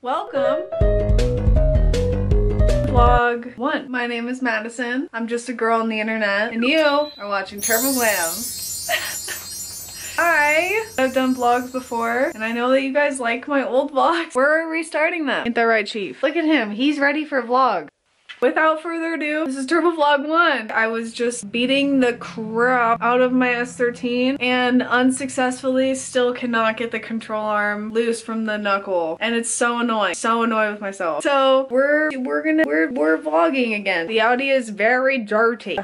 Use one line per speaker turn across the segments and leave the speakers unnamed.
Welcome. Vlog one. My name is Madison. I'm just a girl on the internet. And you are watching Turbo Glam. Hi! I've done vlogs before, and I know that you guys like my old vlogs. We're restarting them. Ain't that right, Chief? Look at him. He's ready for a vlog. Without further ado, this is Turbo Vlog 1. I was just beating the crap out of my S13 and unsuccessfully still cannot get the control arm loose from the knuckle. And it's so annoying. So annoyed with myself. So we're we're gonna we're we're vlogging again. The Audi is very dirty.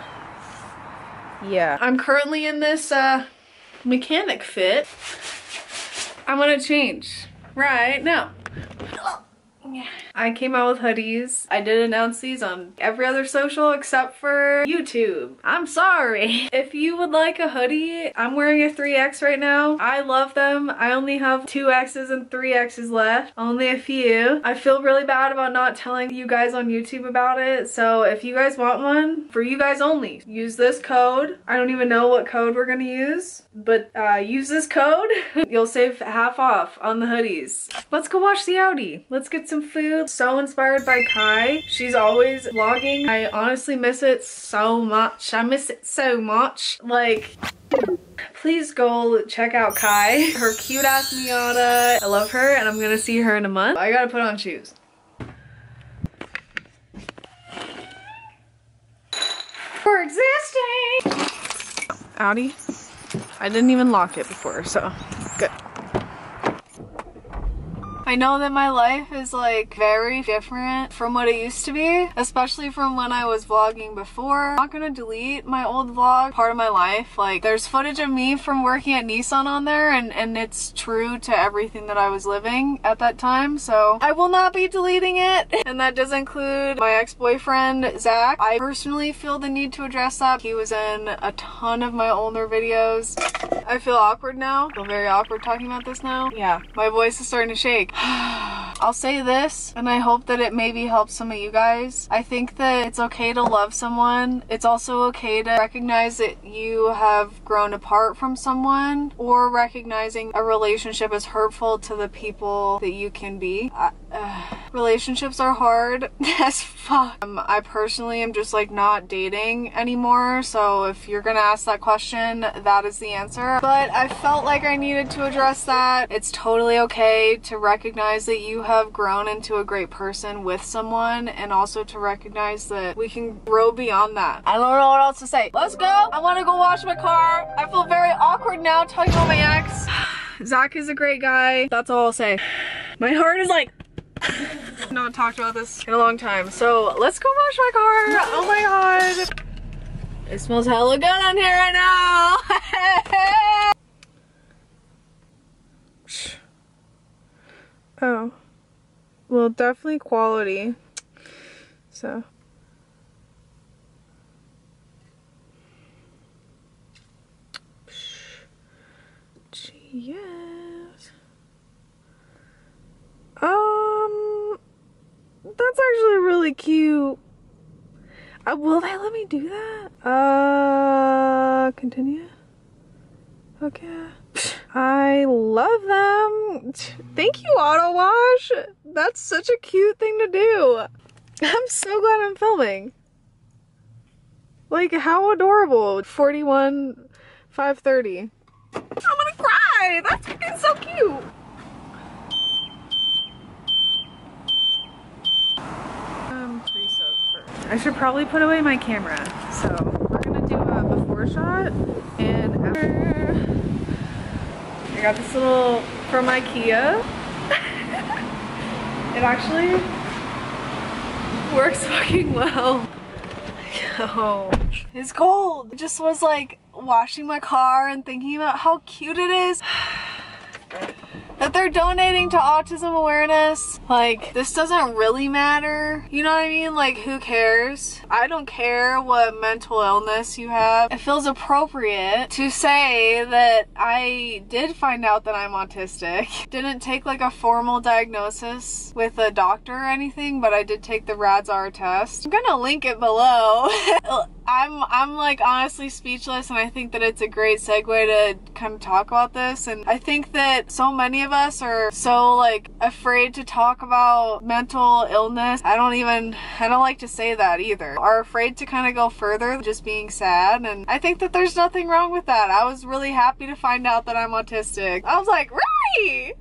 Yeah. I'm currently in this uh mechanic fit. I'm gonna change right now. I came out with hoodies. I did announce these on every other social except for YouTube. I'm sorry. If you would like a hoodie, I'm wearing a 3X right now. I love them. I only have 2Xs and 3Xs left. Only a few. I feel really bad about not telling you guys on YouTube about it. So if you guys want one, for you guys only, use this code. I don't even know what code we're gonna use, but uh, use this code. You'll save half off on the hoodies. Let's go watch the Audi. Let's get some food. So inspired by Kai. She's always vlogging. I honestly miss it so much. I miss it so much. Like, please go check out Kai. Her cute ass Miata. I love her and I'm gonna see her in a month. I gotta put on shoes. For existing! Audi. I didn't even lock it before, so. I know that my life is like very different from what it used to be, especially from when I was vlogging before. I'm not gonna delete my old vlog, part of my life. Like there's footage of me from working at Nissan on there and, and it's true to everything that I was living at that time. So I will not be deleting it. And that does include my ex-boyfriend, Zach. I personally feel the need to address that. He was in a ton of my older videos. I feel awkward now. I feel very awkward talking about this now. Yeah, my voice is starting to shake. I'll say this, and I hope that it maybe helps some of you guys. I think that it's okay to love someone. It's also okay to recognize that you have grown apart from someone or recognizing a relationship is hurtful to the people that you can be. Uh, relationships are hard as fuck. Um, I personally am just like not dating anymore, so if you're gonna ask that question, that is the answer. But I felt like I needed to address that. It's totally okay to recognize that you have grown into a great person with someone and also to recognize that we can grow beyond that. I don't know what else to say. Let's go! I wanna go wash my car. I feel very awkward now talking about my ex. Zach is a great guy. That's all I'll say. My heart is like not talked about this in a long time. So let's go wash my car. Oh my god. It smells hella good on here right now. oh. Well, definitely quality. So. Yes. Um, that's actually really cute. Uh, will they let me do that? Uh, continue. Okay. I love them. Thank you, Auto Wash. That's such a cute thing to do. I'm so glad I'm filming. Like, how adorable. 41, 530. I'm gonna cry. That's so cute. Um, I should probably put away my camera. So we're gonna do a before shot and after. I got this little from Ikea. it actually works fucking well. Oh, it's cold. I just was like washing my car and thinking about how cute it is that they're donating to autism awareness. Like, this doesn't really matter. You know what I mean? Like, who cares? I don't care what mental illness you have. It feels appropriate to say that I did find out that I'm autistic. Didn't take like a formal diagnosis with a doctor or anything, but I did take the RAADS-R test. I'm gonna link it below. I'm I'm like honestly speechless and I think that it's a great segue to kind of talk about this and I think that so many of us are so like afraid to talk about mental illness. I don't even I don't like to say that either. Are afraid to kind of go further just being sad and I think that there's nothing wrong with that. I was really happy to find out that I'm autistic. I was like, "Really?"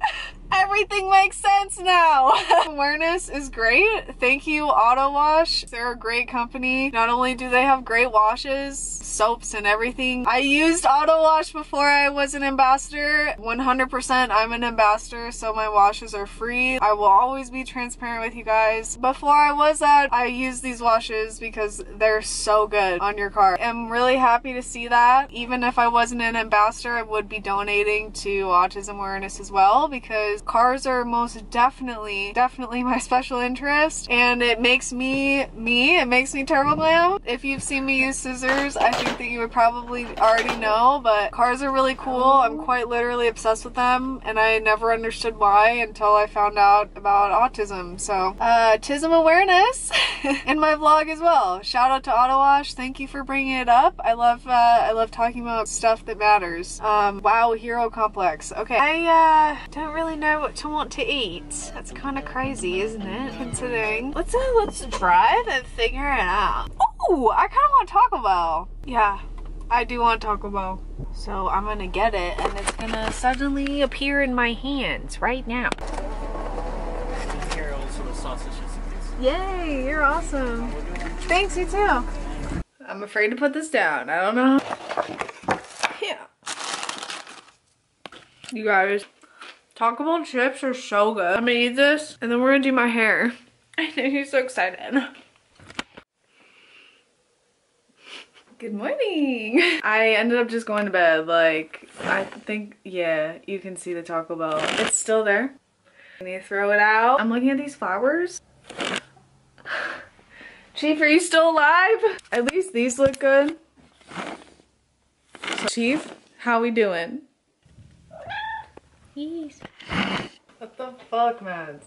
Everything makes sense now. Awareness is great. Thank you, Auto Wash. They're a great company. Not only do they have great washes, soaps and everything. I used Auto Wash before I was an ambassador. 100% I'm an ambassador, so my washes are free. I will always be transparent with you guys. Before I was that, I used these washes because they're so good on your car. I'm really happy to see that. Even if I wasn't an ambassador, I would be donating to autism awareness as well because cars are most definitely, definitely my special interest and it makes me, me, it makes me Turbo Glam. If you've seen me use scissors, I think that you would probably already know, but cars are really cool. I'm quite literally obsessed with them and I never understood why until I found out about autism. So, uh, autism awareness in my vlog as well. Shout out to Auto Wash. Thank you for bringing it up. I love, uh, I love talking about stuff that matters. Um, wow, hero complex. Okay, I, uh, don't really know to want to eat. That's kind of crazy, isn't it? Considering. Let's, uh, let's drive and figure it out. Oh, I kind of want Taco Bell. Yeah, I do want Taco Bell. So I'm gonna get it and it's gonna suddenly appear in my hands right now.
Here also the sausages.
Yay, you're awesome. Thanks, you too. I'm afraid to put this down. I don't know. Yeah. You guys, Taco Bell chips are so good. I'm gonna eat this and then we're gonna do my hair. I know you're so excited. Good morning. I ended up just going to bed. Like, I think, yeah, you can see the Taco Bell. It's still there. I need to throw it out. I'm looking at these flowers. Chief, are you still alive? At least these look good. Chief, how we doing?
Yes.
What the fuck, man?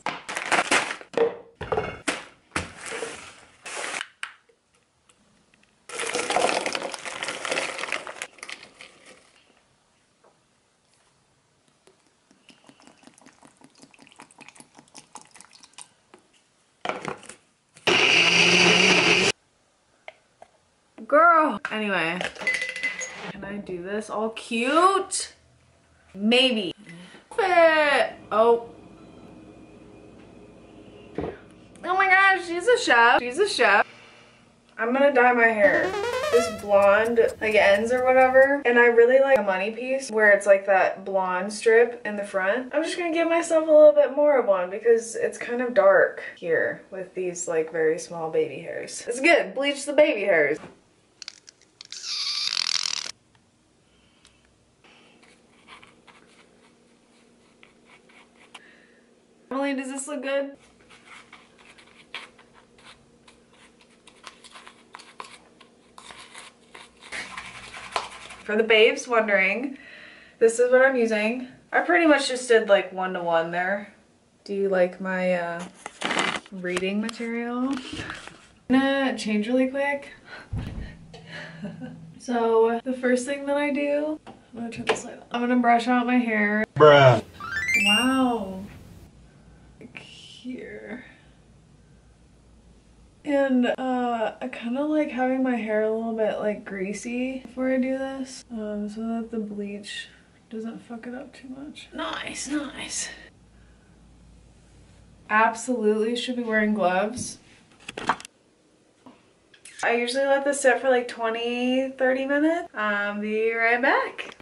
Girl. Anyway, can I do this all cute? Maybe. Fit. Oh. Oh my gosh, she's a chef. She's a chef. I'm gonna dye my hair. This blonde, like ends or whatever. And I really like a money piece where it's like that blonde strip in the front. I'm just gonna give myself a little bit more of one because it's kind of dark here with these like very small baby hairs. It's good, bleach the baby hairs. Emily, does this look good? For the babes wondering, this is what I'm using. I pretty much just did like one to one there. Do you like my uh, reading material? I'm gonna change really quick. so the first thing that I do, I'm gonna turn this light on. I'm gonna brush out my hair.
Bruh.
Wow. Like here. And uh, I kind of like having my hair a little bit like greasy before I do this. Um, so that the bleach doesn't fuck it up too much. Nice, nice. Absolutely should be wearing gloves. I usually let this sit for like 20, 30 minutes. Um, be right back.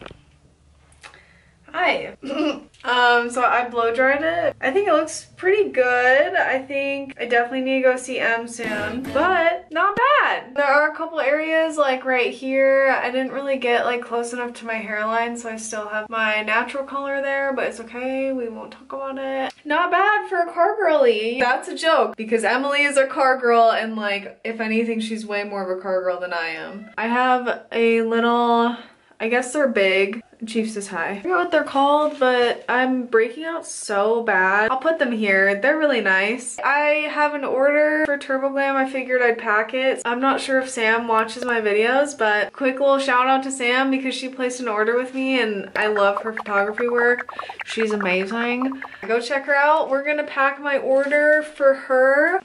Hi. um, so I blow dried it. I think it looks pretty good. I think I definitely need to go see M soon, but not bad. There are a couple areas like right here. I didn't really get like close enough to my hairline, so I still have my natural color there, but it's okay. We won't talk about it. Not bad for a car girly. That's a joke because Emily is a car girl and like, if anything, she's way more of a car girl than I am. I have a little I guess they're big. Chief says hi. I forget what they're called, but I'm breaking out so bad. I'll put them here. They're really nice. I have an order for Turbo Glam. I figured I'd pack it. I'm not sure if Sam watches my videos, but quick little shout out to Sam because she placed an order with me and I love her photography work. She's amazing. Go check her out. We're gonna pack my order for her.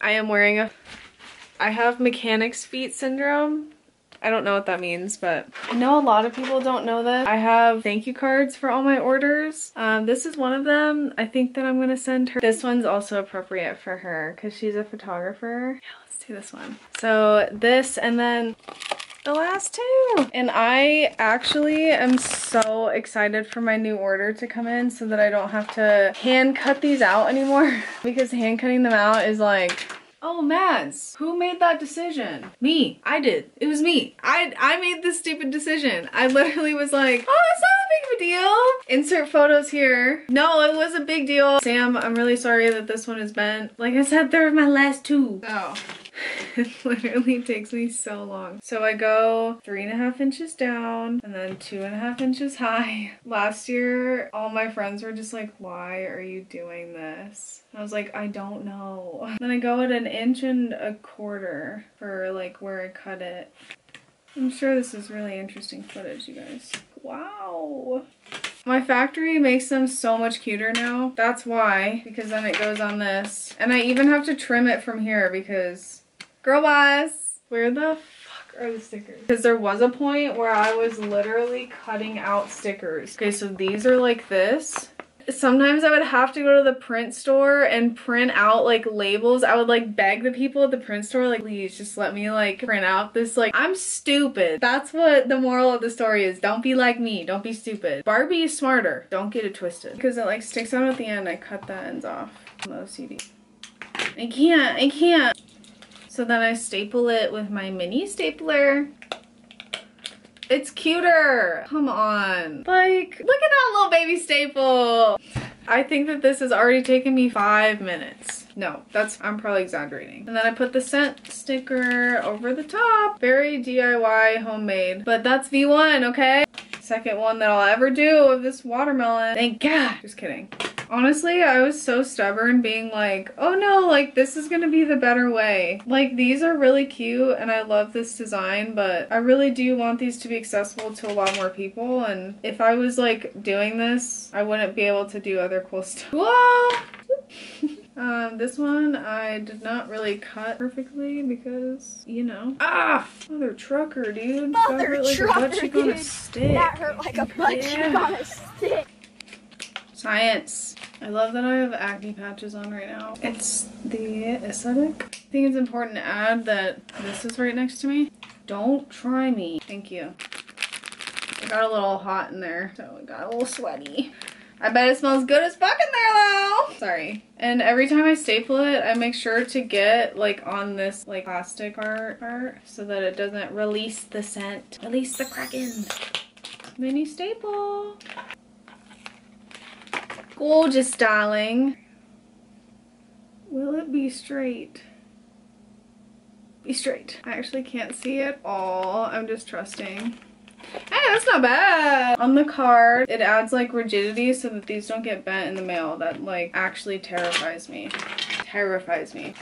I am wearing a I have mechanic's feet syndrome I don't know what that means, but I know a lot of people don't know this. I have thank you cards for all my orders. Um, this is one of them. I think that I'm gonna send her. This one's also appropriate for her because she's a photographer. Yeah, let's do this one. So this and then the last two. And I actually am so excited for my new order to come in so that I don't have to hand cut these out anymore because hand cutting them out is like Oh, Mads, who made that decision? Me. I did. It was me. I I made this stupid decision. I literally was like, oh, it's not that big a deal. Insert photos here. No, it was a big deal. Sam, I'm really sorry that this one is bent. Like I said, they're my last two. Oh. It literally takes me so long. So I go three and a half inches down and then two and a half inches high. Last year, all my friends were just like, why are you doing this? And I was like, I don't know. Then I go at an inch and a quarter for like where I cut it. I'm sure this is really interesting footage, you guys. Wow. My factory makes them so much cuter now. That's why, because then it goes on this. And I even have to trim it from here because Girl boss, where the fuck are the stickers? Because there was a point where I was literally cutting out stickers. Okay, so these are like this. Sometimes I would have to go to the print store and print out like labels. I would like beg the people at the print store like please just let me like print out this like I'm stupid. That's what the moral of the story is. Don't be like me. Don't be stupid. Barbie is smarter. Don't get it twisted. Because it like sticks out at the end. I cut the ends off. I'm OCD. I can't. I can't. So then I staple it with my mini stapler. It's cuter. Come on. Like, look at that little baby staple. I think that this has already taken me five minutes. No, that's, I'm probably exaggerating. And then I put the scent sticker over the top. Very DIY homemade, but that's V1, okay? Second one that I'll ever do of this watermelon. Thank God. Just kidding. Honestly, I was so stubborn being like, oh no, like this is gonna be the better way. Like these are really cute and I love this design, but I really do want these to be accessible to a lot more people. And if I was like doing this, I wouldn't be able to do other cool stuff. Whoa! Um, this one I did not really cut perfectly because, you know. Ah! Mother trucker, dude.
Mother that hurt trucker, like a butt cheek dude. on a stick. That hurt like a butt yeah. cheek on a stick.
Science. I love that I have acne patches on right now. It's the aesthetic. I think it's important to add that this is right next to me. Don't try me. Thank you. It got a little hot in there, so it got a little sweaty. I bet it smells good as fuck in there though. Sorry. And every time I staple it, I make sure to get like on this like plastic art part so that it doesn't release the scent. Release the kraken. Mini staple. Gorgeous, darling. Will it be straight? Be straight. I actually can't see it all. I'm just trusting. Hey, that's not bad. On the card, it adds like rigidity so that these don't get bent in the mail. That like actually terrifies me. Terrifies me.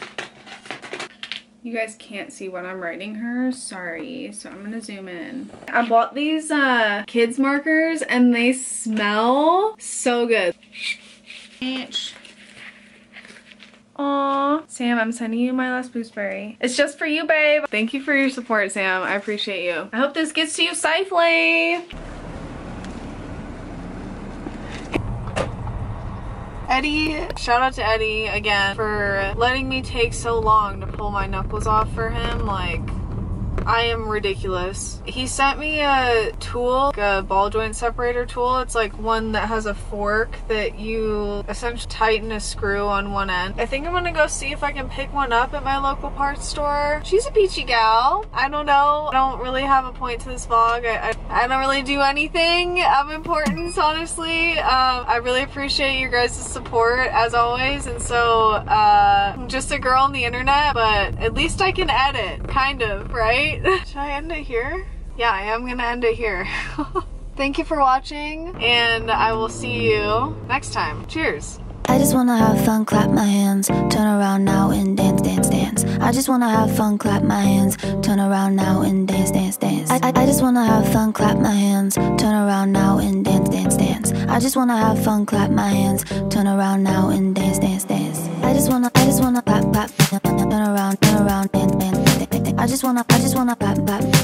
You guys can't see what I'm writing her. Sorry. So I'm gonna zoom in. I bought these uh, kids markers and they smell so good. Aw. Sam, I'm sending you my last Booseberry. It's just for you, babe. Thank you for your support, Sam. I appreciate you. I hope this gets to you safely. Eddie, shout out to Eddie again for letting me take so long to pull my knuckles off for him. Like, I am ridiculous. He sent me a tool, a ball joint separator tool. It's like one that has a fork that you essentially tighten a screw on one end. I think I'm gonna go see if I can pick one up at my local parts store. She's a peachy gal. I don't know. I don't really have a point to this vlog. I, I, I don't really do anything of importance, honestly. Um, I really appreciate your guys' support as always. And so, uh, I'm just a girl on the internet, but at least I can edit, kind of, right? Right. Should I end it here? Yeah, I am gonna end it here. Thank you for watching, and I will see you next time. Cheers.
I just wanna have fun, clap my hands, turn around now and dance, dance, dance. I just wanna have fun, clap my hands, turn around now and dance, dance, dance. I, I, I just wanna have fun, clap my hands, turn around now and dance, dance, dance. I just wanna have fun, clap my hands, turn around now and dance, dance, dance. I just wanna, I just wanna clap, clap, turn around, turn around, dance, dance. I just wanna, I just wanna clap, clap.